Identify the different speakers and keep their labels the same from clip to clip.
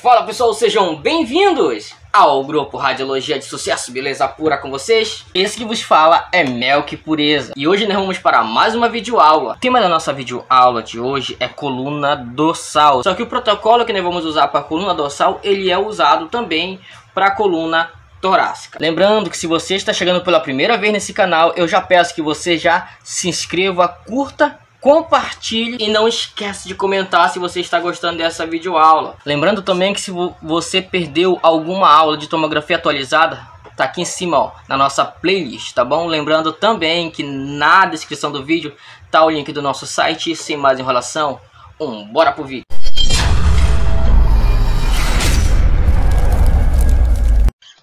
Speaker 1: Fala pessoal, sejam bem-vindos ao grupo Radiologia de Sucesso, beleza pura com vocês? Esse que vos fala é Melk Pureza e hoje nós vamos para mais uma videoaula. O tema da nossa videoaula de hoje é coluna dorsal, só que o protocolo que nós vamos usar para coluna dorsal, ele é usado também para coluna torácica. Lembrando que se você está chegando pela primeira vez nesse canal, eu já peço que você já se inscreva, curta compartilhe e não esquece de comentar se você está gostando dessa videoaula. Lembrando também que se você perdeu alguma aula de tomografia atualizada, tá aqui em cima, ó, na nossa playlist, tá bom? Lembrando também que na descrição do vídeo tá o link do nosso site. Sem mais enrolação, um bora pro vídeo.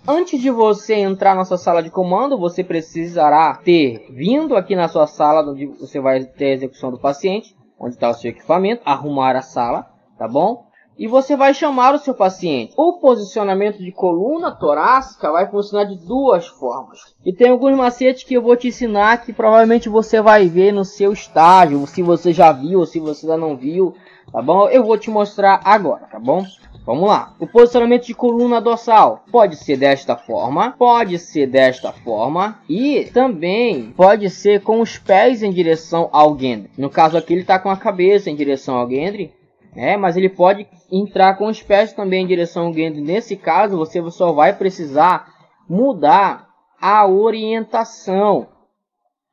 Speaker 1: Antes de você entrar na sua sala de comando, você precisará ter vindo aqui na sua sala, onde você vai ter a execução do paciente, onde está o seu equipamento, arrumar a sala, tá bom? E você vai chamar o seu paciente. O posicionamento de coluna torácica vai funcionar de duas formas. E tem alguns macetes que eu vou te ensinar que provavelmente você vai ver no seu estágio, se você já viu ou se você ainda não viu, tá bom? Eu vou te mostrar agora, tá bom? Vamos lá. O posicionamento de coluna dorsal pode ser desta forma, pode ser desta forma e também pode ser com os pés em direção ao Gendry. No caso aqui ele está com a cabeça em direção ao Gendry, né? Mas ele pode entrar com os pés também em direção ao Gendry. Nesse caso você só vai precisar mudar a orientação.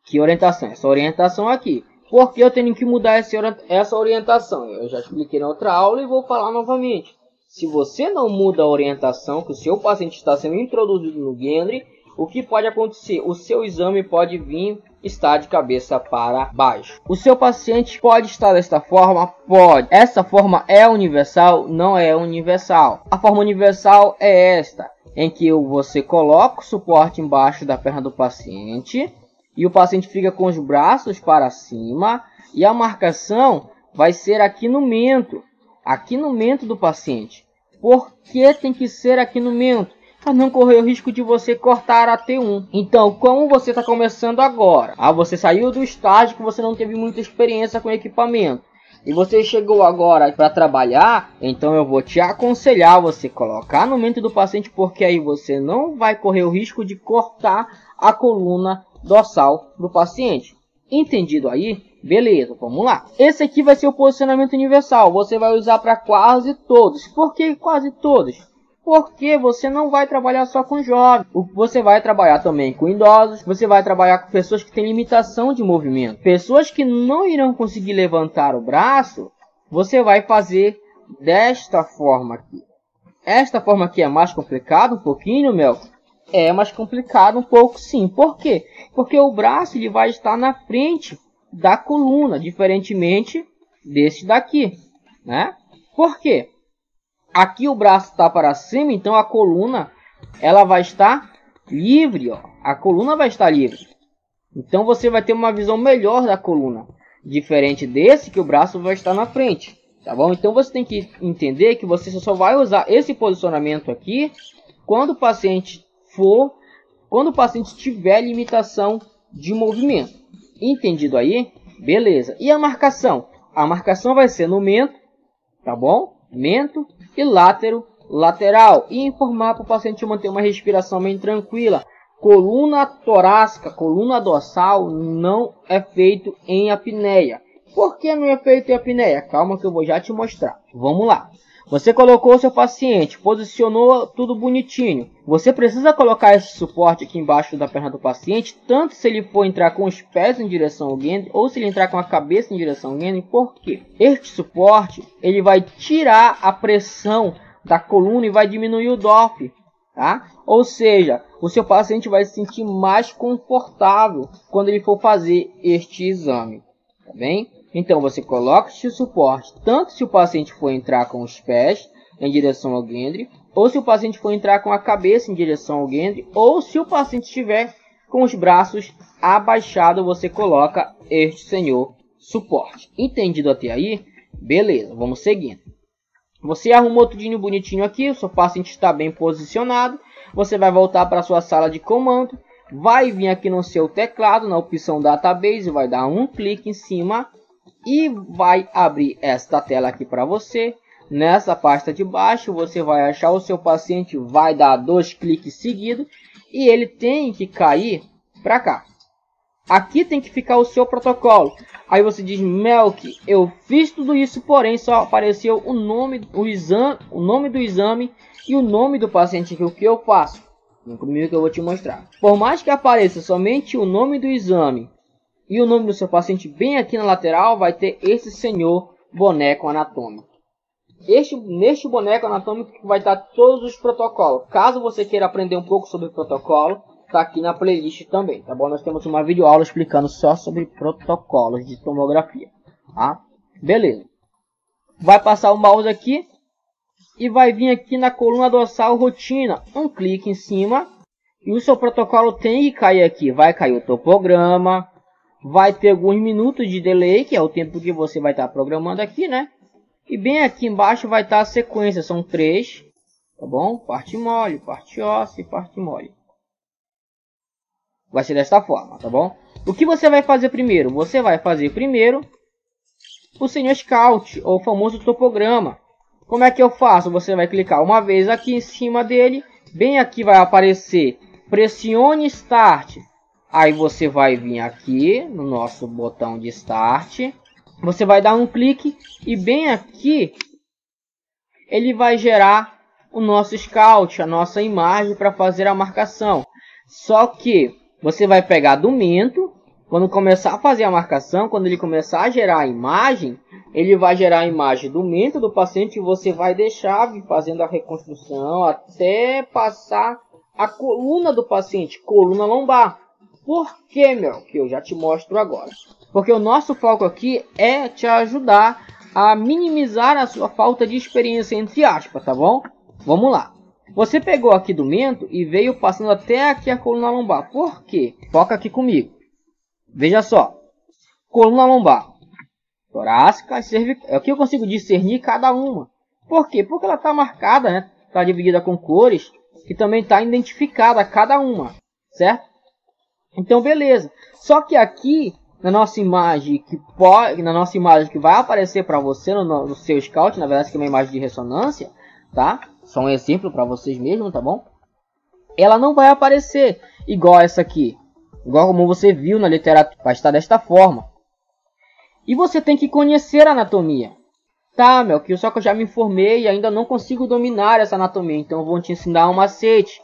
Speaker 1: Que orientação? Essa orientação aqui. Por que eu tenho que mudar essa orientação? Eu já expliquei na outra aula e vou falar novamente. Se você não muda a orientação que o seu paciente está sendo introduzido no Gendry, o que pode acontecer? O seu exame pode vir estar de cabeça para baixo. O seu paciente pode estar desta forma? Pode. Essa forma é universal? Não é universal. A forma universal é esta, em que você coloca o suporte embaixo da perna do paciente e o paciente fica com os braços para cima e a marcação vai ser aqui no mento aqui no mento do paciente. Por que tem que ser aqui no mento? Para não correr o risco de você cortar a T1. Então, como você está começando agora, ah, você saiu do estágio que você não teve muita experiência com equipamento, e você chegou agora para trabalhar, então eu vou te aconselhar você colocar no mento do paciente, porque aí você não vai correr o risco de cortar a coluna dorsal do paciente. Entendido aí? Beleza, vamos lá. Esse aqui vai ser o posicionamento universal. Você vai usar para quase todos. Por que quase todos? Porque você não vai trabalhar só com jovens. Você vai trabalhar também com idosos. Você vai trabalhar com pessoas que têm limitação de movimento. Pessoas que não irão conseguir levantar o braço. Você vai fazer desta forma aqui. Esta forma aqui é mais complicada um pouquinho, Mel. É mais complicado um pouco sim. Por quê? Porque o braço ele vai estar na frente da coluna, diferentemente desse daqui, né? Por quê? Aqui o braço está para cima, então a coluna ela vai estar livre, ó. A coluna vai estar livre. Então você vai ter uma visão melhor da coluna, diferente desse que o braço vai estar na frente, tá bom? Então você tem que entender que você só vai usar esse posicionamento aqui quando o paciente for, quando o paciente tiver limitação de movimento. Entendido aí? Beleza. E a marcação? A marcação vai ser no mento, tá bom? Mento e látero lateral. E informar para o paciente manter uma respiração bem tranquila. Coluna torácica, coluna dorsal não é feito em apneia. Por que não é feito em apneia? Calma que eu vou já te mostrar. Vamos lá. Você colocou o seu paciente, posicionou tudo bonitinho. Você precisa colocar esse suporte aqui embaixo da perna do paciente, tanto se ele for entrar com os pés em direção ao Gendry, ou se ele entrar com a cabeça em direção ao Gendry. Por quê? Este suporte, ele vai tirar a pressão da coluna e vai diminuir o DOF, tá? Ou seja, o seu paciente vai se sentir mais confortável quando ele for fazer este exame, tá bem? Então você coloca este suporte tanto se o paciente for entrar com os pés em direção ao Gendry, ou se o paciente for entrar com a cabeça em direção ao Gendry, ou se o paciente estiver com os braços abaixados, você coloca este senhor suporte. Entendido até aí? Beleza, vamos seguindo. Você arrumou tudinho bonitinho aqui, o seu paciente está bem posicionado. Você vai voltar para sua sala de comando, vai vir aqui no seu teclado, na opção Database, vai dar um clique em cima e vai abrir esta tela aqui para você. nessa pasta de baixo, você vai achar o seu paciente, vai dar dois cliques seguidos e ele tem que cair para cá. Aqui tem que ficar o seu protocolo. Aí você diz, Melk, eu fiz tudo isso, porém só apareceu o nome, o exame, o nome do exame e o nome do paciente aqui. O que eu faço? Vem comigo que eu vou te mostrar. Por mais que apareça somente o nome do exame e o nome do seu paciente bem aqui na lateral, vai ter esse senhor boneco anatômico. Este, neste boneco anatômico vai estar todos os protocolos. Caso você queira aprender um pouco sobre protocolo, tá aqui na playlist também, tá bom? Nós temos uma videoaula explicando só sobre protocolos de tomografia, tá? Beleza. Vai passar o mouse aqui e vai vir aqui na coluna dorsal rotina, um clique em cima e o seu protocolo tem que cair aqui. Vai cair o topograma, vai ter alguns minutos de delay, que é o tempo que você vai estar programando aqui, né? E bem aqui embaixo vai estar a sequência, são três, tá bom? Parte mole, parte óssea e parte mole. Vai ser desta forma, tá bom? O que você vai fazer primeiro? Você vai fazer primeiro o Senior Scout, ou o famoso topograma. Como é que eu faço? Você vai clicar uma vez aqui em cima dele, bem aqui vai aparecer pressione Start. Aí você vai vir aqui no nosso botão de Start, você vai dar um clique e bem aqui ele vai gerar o nosso Scout, a nossa imagem para fazer a marcação. Só que você vai pegar do mento, quando começar a fazer a marcação, quando ele começar a gerar a imagem, ele vai gerar a imagem do mento do paciente e você vai deixar fazendo a reconstrução até passar a coluna do paciente, coluna lombar. Por que, meu? Que eu já te mostro agora. Porque o nosso foco aqui é te ajudar a minimizar a sua falta de experiência, entre aspas, tá bom? Vamos lá. Você pegou aqui do mento e veio passando até aqui a coluna lombar. Por quê? Foca aqui comigo. Veja só. Coluna lombar. Torácica e cervical. É o que eu consigo discernir cada uma. Por quê? Porque ela está marcada, né? Está dividida com cores. Que também está identificada cada uma. Certo? Então, beleza. Só que aqui, na nossa imagem, que pode, na nossa imagem que vai aparecer para você no, no seu scout, na verdade que é uma imagem de ressonância, tá? Só um exemplo para vocês mesmo, tá bom? Ela não vai aparecer igual essa aqui. Igual como você viu na literatura. Vai estar desta forma. E você tem que conhecer a anatomia. Tá, meu, que só que eu já me informei e ainda não consigo dominar essa anatomia. Então eu vou te ensinar um macete.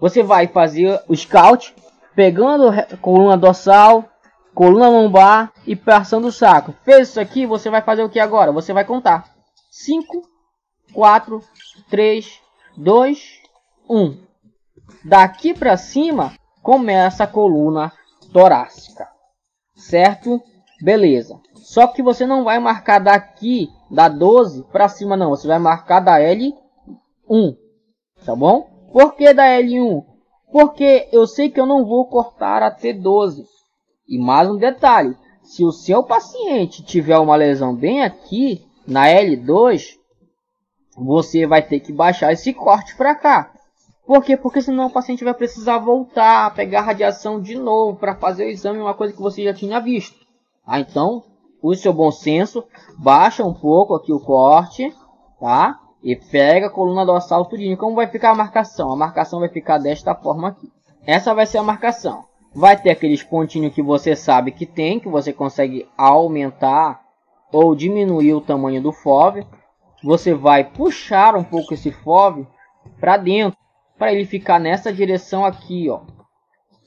Speaker 1: Você vai fazer o scout, pegando coluna dorsal, coluna lombar e passando o saco. Fez isso aqui, você vai fazer o que agora? Você vai contar. 5, 4, 3, 2, 1. Daqui para cima começa a coluna torácica, certo? Beleza. Só que você não vai marcar daqui da 12 para cima não, você vai marcar da L1, tá bom? Por que da L1? Porque eu sei que eu não vou cortar a T12. E mais um detalhe, se o seu paciente tiver uma lesão bem aqui na L2, você vai ter que baixar esse corte para cá. Por quê? Porque senão o paciente vai precisar voltar, pegar radiação de novo para fazer o exame, uma coisa que você já tinha visto. Ah, então, use seu bom senso, baixa um pouco aqui o corte, tá? E pega a coluna dorsal tudinho. Como vai ficar a marcação? A marcação vai ficar desta forma aqui. Essa vai ser a marcação. Vai ter aqueles pontinhos que você sabe que tem, que você consegue aumentar ou diminuir o tamanho do FOV você vai puxar um pouco esse FOV para dentro, para ele ficar nessa direção aqui, ó.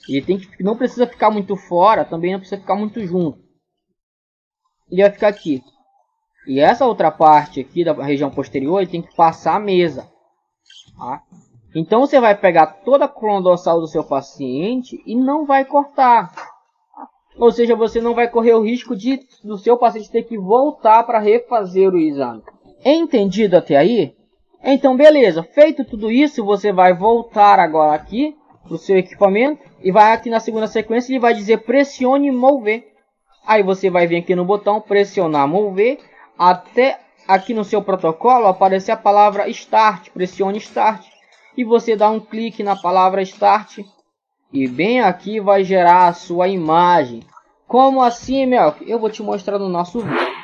Speaker 1: Ele tem que não precisa ficar muito fora, também não precisa ficar muito junto. Ele vai ficar aqui. E essa outra parte aqui da região posterior, ele tem que passar a mesa. Tá? Então você vai pegar toda a coluna dorsal do seu paciente e não vai cortar. Ou seja, você não vai correr o risco de do seu paciente ter que voltar para refazer o exame. Entendido até aí? Então, beleza. Feito tudo isso, você vai voltar agora aqui para o seu equipamento e vai aqui na segunda sequência ele vai dizer pressione mover. Aí você vai vir aqui no botão pressionar mover até aqui no seu protocolo aparecer a palavra Start, pressione Start e você dá um clique na palavra Start e bem aqui vai gerar a sua imagem. Como assim, Melk? Eu vou te mostrar no nosso vídeo.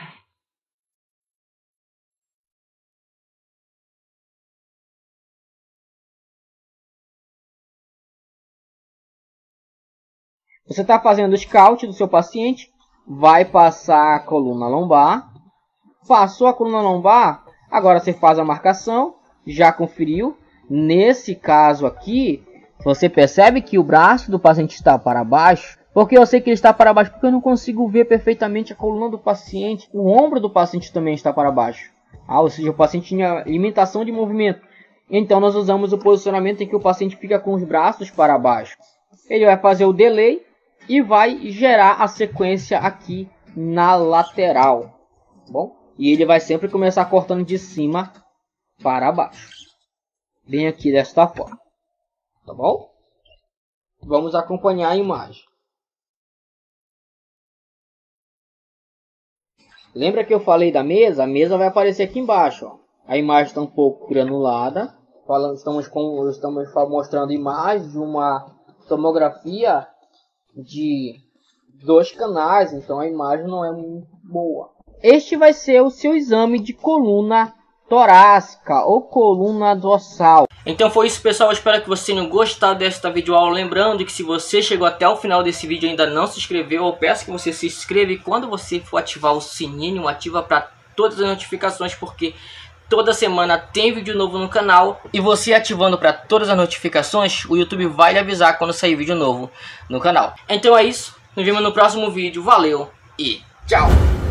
Speaker 1: Você está fazendo o scout do seu paciente, vai passar a coluna lombar, Passou a coluna lombar, agora você faz a marcação, já conferiu. Nesse caso aqui, você percebe que o braço do paciente está para baixo. Porque eu sei que ele está para baixo, porque eu não consigo ver perfeitamente a coluna do paciente. O ombro do paciente também está para baixo. Ah, ou seja, o paciente tinha limitação de movimento. Então nós usamos o posicionamento em que o paciente fica com os braços para baixo. Ele vai fazer o delay e vai gerar a sequência aqui na lateral. Bom, e ele vai sempre começar cortando de cima para baixo. Bem aqui desta forma. Tá bom? Vamos acompanhar a imagem. Lembra que eu falei da mesa? A mesa vai aparecer aqui embaixo. Ó. A imagem está um pouco granulada. Falando, estamos, com, estamos mostrando imagens de uma tomografia de dois canais, então a imagem não é muito boa. Este vai ser o seu exame de coluna torácica ou coluna dorsal. Então foi isso pessoal, eu espero que vocês tenham gostado desta videoaula. Lembrando que se você chegou até o final desse vídeo e ainda não se inscreveu, eu peço que você se inscreva e quando você for ativar o sininho, ativa para todas as notificações, porque toda semana tem vídeo novo no canal. E você ativando para todas as notificações, o YouTube vai lhe avisar quando sair vídeo novo no canal. Então é isso, nos vemos no próximo vídeo, valeu e tchau!